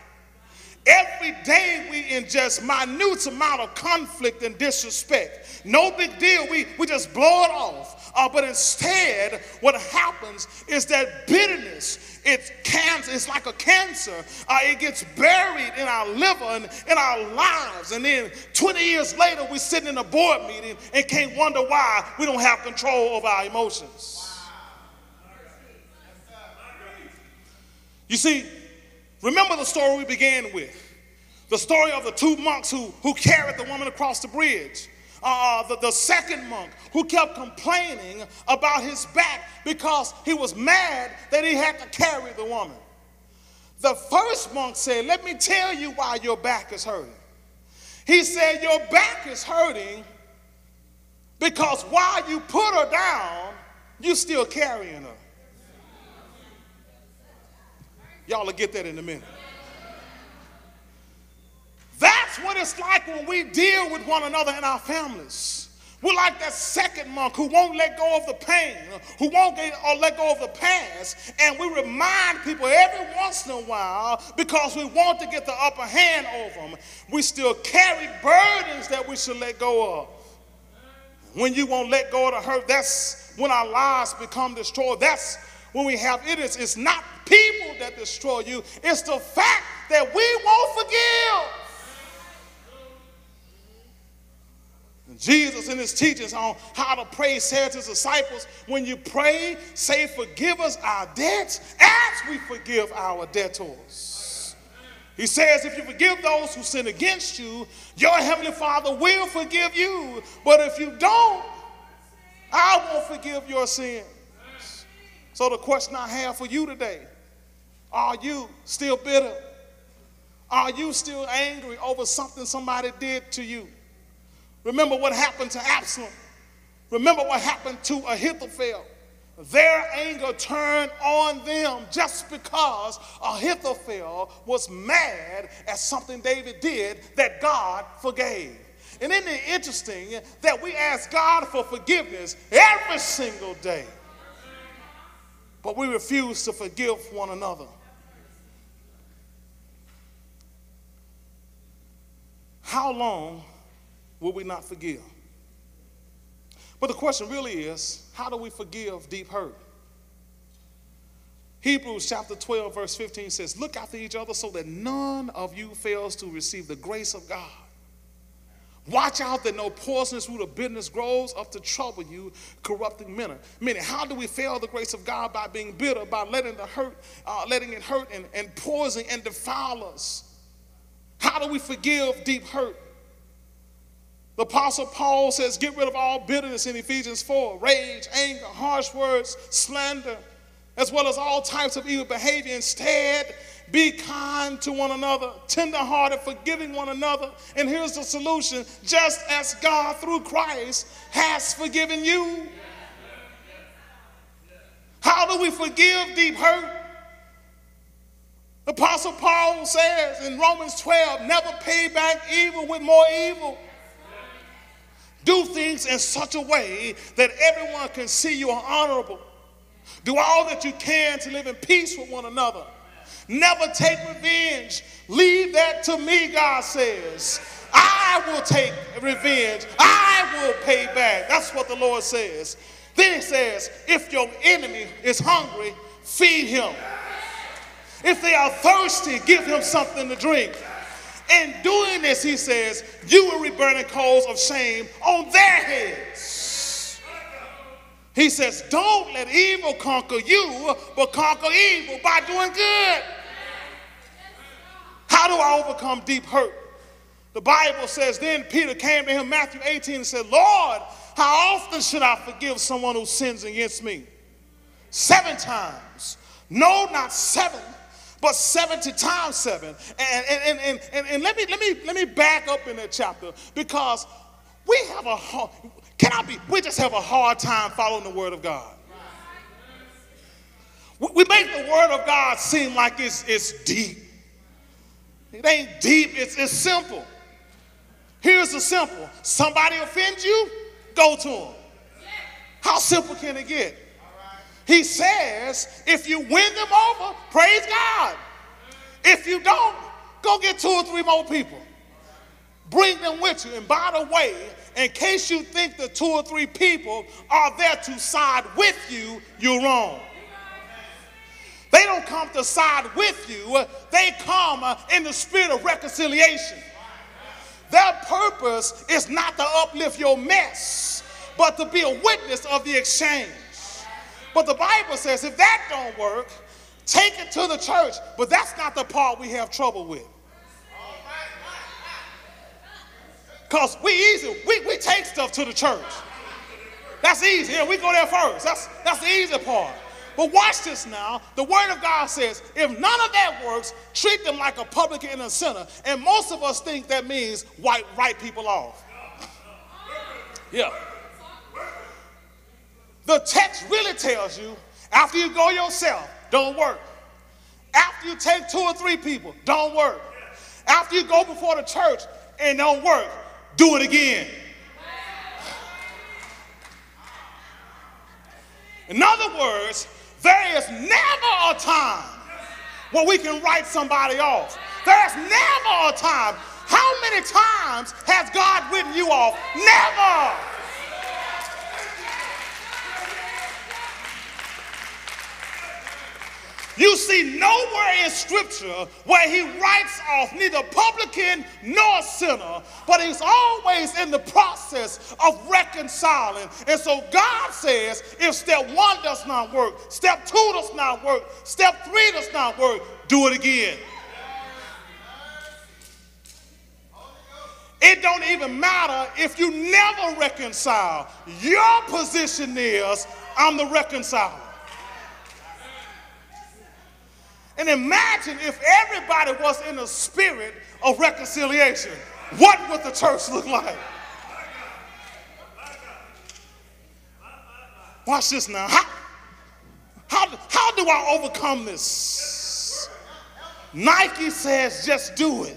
Every day we ingest minute amount of conflict and disrespect. No big deal. We, we just blow it off. Uh, but instead, what happens is that bitterness, it's cancer, it's like a cancer. Uh, it gets buried in our liver and in our lives. And then 20 years later, we're sitting in a board meeting and can't wonder why we don't have control over our emotions. You see, Remember the story we began with the story of the two monks who, who carried the woman across the bridge. Uh, the, the second monk who kept complaining about his back because he was mad that he had to carry the woman. The first monk said, Let me tell you why your back is hurting. He said, Your back is hurting because while you put her down, you're still carrying her. Y'all will get that in a minute. That's what it's like when we deal with one another in our families. We're like that second monk who won't let go of the pain, who won't get, or let go of the past, and we remind people every once in a while because we want to get the upper hand over them. We still carry burdens that we should let go of. When you won't let go of the hurt, that's when our lives become destroyed. That's when we have it is it's not people that destroy you, it's the fact that we won't forgive. Jesus, in his teachings on how to pray, said to his disciples, When you pray, say, Forgive us our debts as we forgive our debtors. He says, If you forgive those who sin against you, your heavenly Father will forgive you. But if you don't, I won't forgive your sin. So, the question I have for you today are you still bitter? Are you still angry over something somebody did to you? Remember what happened to Absalom. Remember what happened to Ahithophel. Their anger turned on them just because Ahithophel was mad at something David did that God forgave. And isn't it interesting that we ask God for forgiveness every single day? but we refuse to forgive one another. How long will we not forgive? But the question really is how do we forgive deep hurt? Hebrews chapter 12, verse 15 says, Look after each other so that none of you fails to receive the grace of God. Watch out that no poisonous root of bitterness grows up to trouble you, corrupting men. Meaning, how do we fail the grace of God by being bitter, by letting the hurt, uh, letting it hurt and, and poison and defile us? How do we forgive deep hurt? The Apostle Paul says, Get rid of all bitterness in Ephesians 4 rage, anger, harsh words, slander, as well as all types of evil behavior. Instead, be kind to one another, tenderhearted, forgiving one another. And here's the solution just as God through Christ has forgiven you. How do we forgive deep hurt? The Apostle Paul says in Romans 12 never pay back evil with more evil. Do things in such a way that everyone can see you are honorable. Do all that you can to live in peace with one another. Never take revenge. Leave that to me, God says. I will take revenge. I will pay back. That's what the Lord says. Then he says, if your enemy is hungry, feed him. If they are thirsty, give him something to drink. In doing this, he says, you will be burning coals of shame on their heads. He says, don't let evil conquer you, but conquer evil by doing good. How do I overcome deep hurt? The Bible says, then Peter came to him, Matthew 18, and said, Lord, how often should I forgive someone who sins against me? Seven times. No, not seven, but 70 times seven. And, and, and, and, and, let, me, let, me, let me back up in that chapter because we have a hard, can I be, we just have a hard time following the word of God. We we make the word of God seem like it's, it's deep. It ain't deep, it's, it's simple. Here's the simple somebody offends you, go to them. How simple can it get? He says, if you win them over, praise God. If you don't, go get two or three more people. Bring them with you. And by the way, in case you think the two or three people are there to side with you, you're wrong. They don't come to side with you, they come uh, in the spirit of reconciliation. Their purpose is not to uplift your mess, but to be a witness of the exchange. But the Bible says if that don't work, take it to the church. But that's not the part we have trouble with. Because we easy, we, we take stuff to the church. That's easy. Yeah, we go there first. That's, that's the easy part. But watch this now. The word of God says, if none of that works, treat them like a publican and a sinner. And most of us think that means white people off. Yeah. The text really tells you after you go yourself, don't work. After you take two or three people, don't work. After you go before the church and don't work, do it again. In other words, there is never a time where we can write somebody off. There's never a time. How many times has God written you off? Never. You see nowhere in Scripture where he writes off neither publican nor sinner, but he's always in the process of reconciling. And so God says if step one does not work, step two does not work, step three does not work, do it again. It don't even matter if you never reconcile. Your position is I'm the reconciler. And imagine if everybody was in a spirit of reconciliation. What would the church look like? Watch this now. How, how, how do I overcome this? Nike says just do it.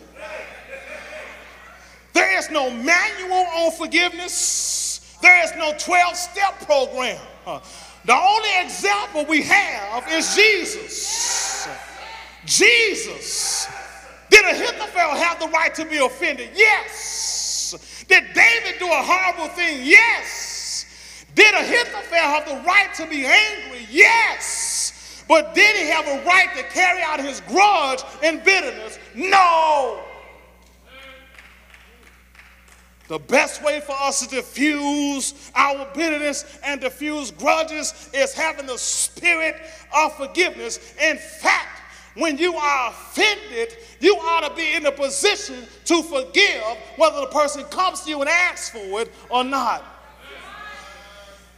There is no manual on forgiveness. There is no 12 step program. The only example we have is Jesus. Jesus. Did Ahithophel have the right to be offended? Yes. Did David do a horrible thing? Yes. Did Ahithophel have the right to be angry? Yes. But did he have a right to carry out his grudge and bitterness? No. The best way for us to diffuse our bitterness and diffuse grudges is having the spirit of forgiveness. In fact, when you are offended, you ought to be in a position to forgive whether the person comes to you and asks for it or not.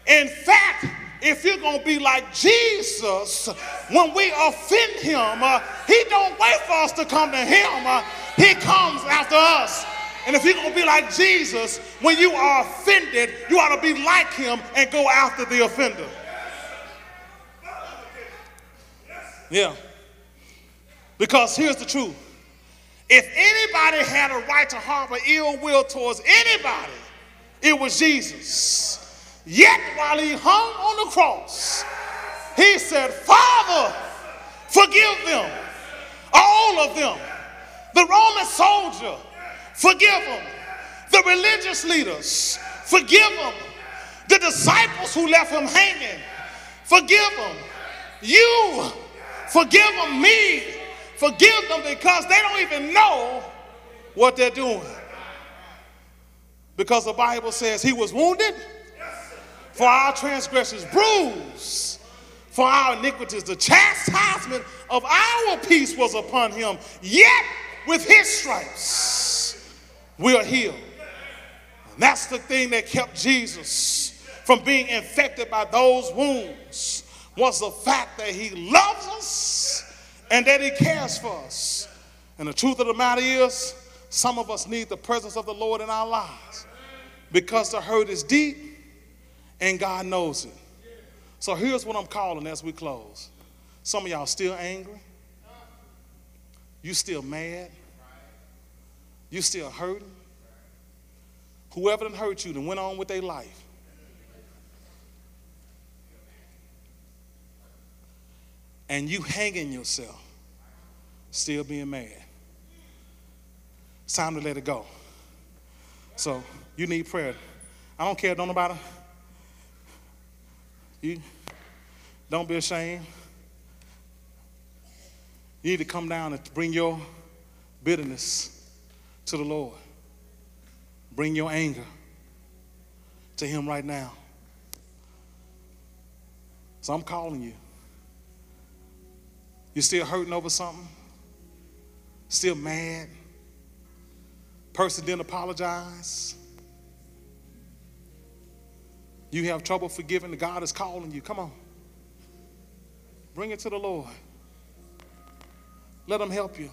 In fact, if you're going to be like Jesus, when we offend him, uh, he don't wait for us to come to him. Uh, he comes after us. And if you're going to be like Jesus, when you are offended, you ought to be like him and go after the offender. Yeah. Because here's the truth. If anybody had a right to harbor ill will towards anybody, it was Jesus. Yet while he hung on the cross, he said, Father, forgive them, all of them. The Roman soldier, forgive them. The religious leaders, forgive them. The disciples who left him hanging, forgive them. You, forgive them. Me, forgive them because they don't even know what they're doing. Because the Bible says he was wounded for our transgressions, bruised for our iniquities. The chastisement of our peace was upon him, yet with his stripes we are healed. And that's the thing that kept Jesus from being infected by those wounds was the fact that he loves us and that he cares for us. And the truth of the matter is, some of us need the presence of the Lord in our lives because the hurt is deep and God knows it. So here's what I'm calling as we close Some of y'all still angry. You still mad. You still hurting. Whoever done hurt you then went on with their life. And you hanging yourself, still being mad. It's time to let it go. So you need prayer. I don't care, don't nobody. You don't be ashamed. You need to come down and bring your bitterness to the Lord. Bring your anger to Him right now. So I'm calling you. You still hurting over something? Still mad? Person didn't apologize? You have trouble forgiving, God is calling you. Come on. Bring it to the Lord. Let Him help you.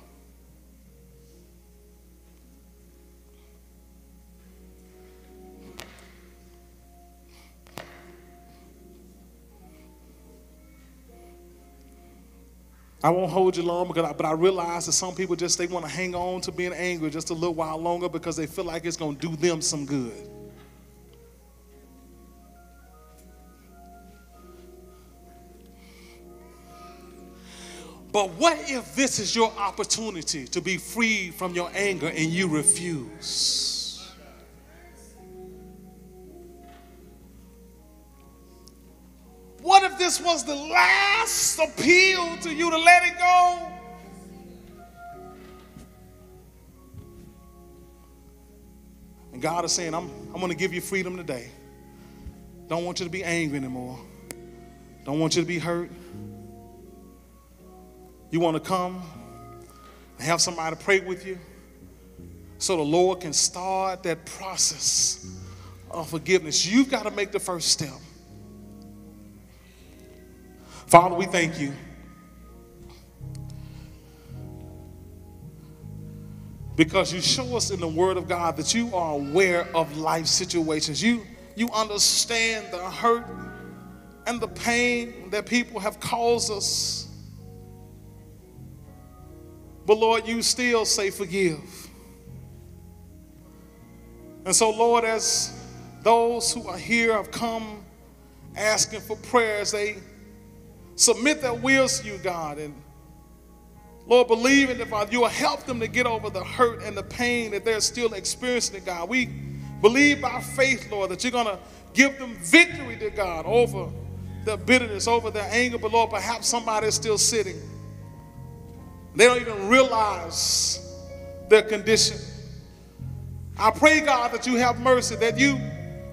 I won't hold you long because I, but I realize that some people just they want to hang on to being angry just a little while longer because they feel like it's going to do them some good. But what if this is your opportunity to be free from your anger and you refuse? What if this was the last appeal to you to let it go? And God is saying, I'm, I'm going to give you freedom today. Don't want you to be angry anymore. Don't want you to be hurt. You want to come and have somebody pray with you so the Lord can start that process of forgiveness. You've got to make the first step. Father, we thank you. Because you show us in the Word of God that you are aware of life situations. You, you understand the hurt and the pain that people have caused us. But Lord, you still say forgive. And so, Lord, as those who are here have come asking for prayers, they submit their wills to you, God. And Lord, believing that Father, you will help them to get over the hurt and the pain that they're still experiencing, God. We believe by faith, Lord, that you're going to give them victory, to God, over their bitterness, over their anger. But Lord, perhaps somebody is still sitting. They don't even realize their condition. I pray, God, that you have mercy, that you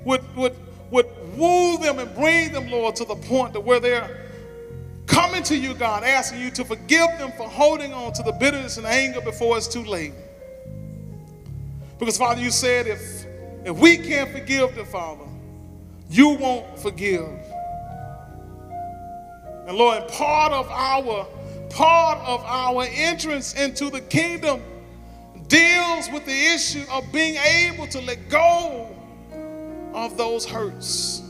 would, would, would woo them and bring them, Lord, to the point to where they're coming to you, God, asking you to forgive them for holding on to the bitterness and anger before it's too late. Because, Father, you said if, if we can't forgive the Father, you won't forgive. And Lord, part of our part of our entrance into the kingdom deals with the issue of being able to let go of those hurts.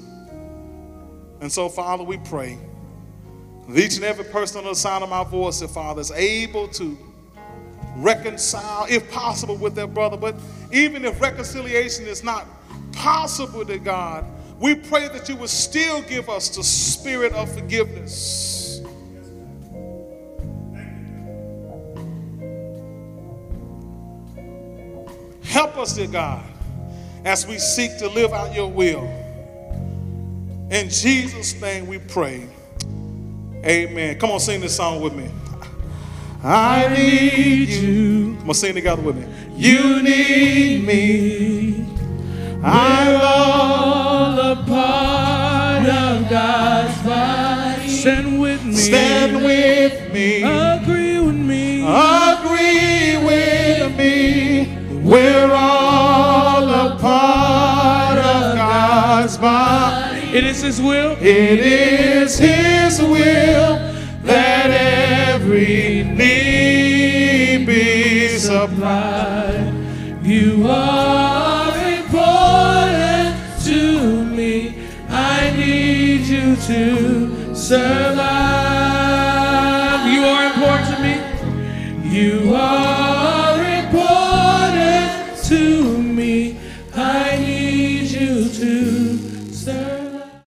And so, Father, we pray each and every person on the sound of my voice, that Father, is able to reconcile, if possible, with their brother. But even if reconciliation is not possible to God, we pray that you would still give us the spirit of forgiveness. Help us, dear God, as we seek to live out your will. In Jesus' name we pray. Amen. Come on, sing this song with me. I need you. Come on, sing together with me. You need me. I'm all a part of God's body.
Stand with me.
Stand with me.
Agree with me.
Agree with me. We're all a part of God's body.
It is His will.
It is His will that every need be supplied.
You are important to me. I need you to survive.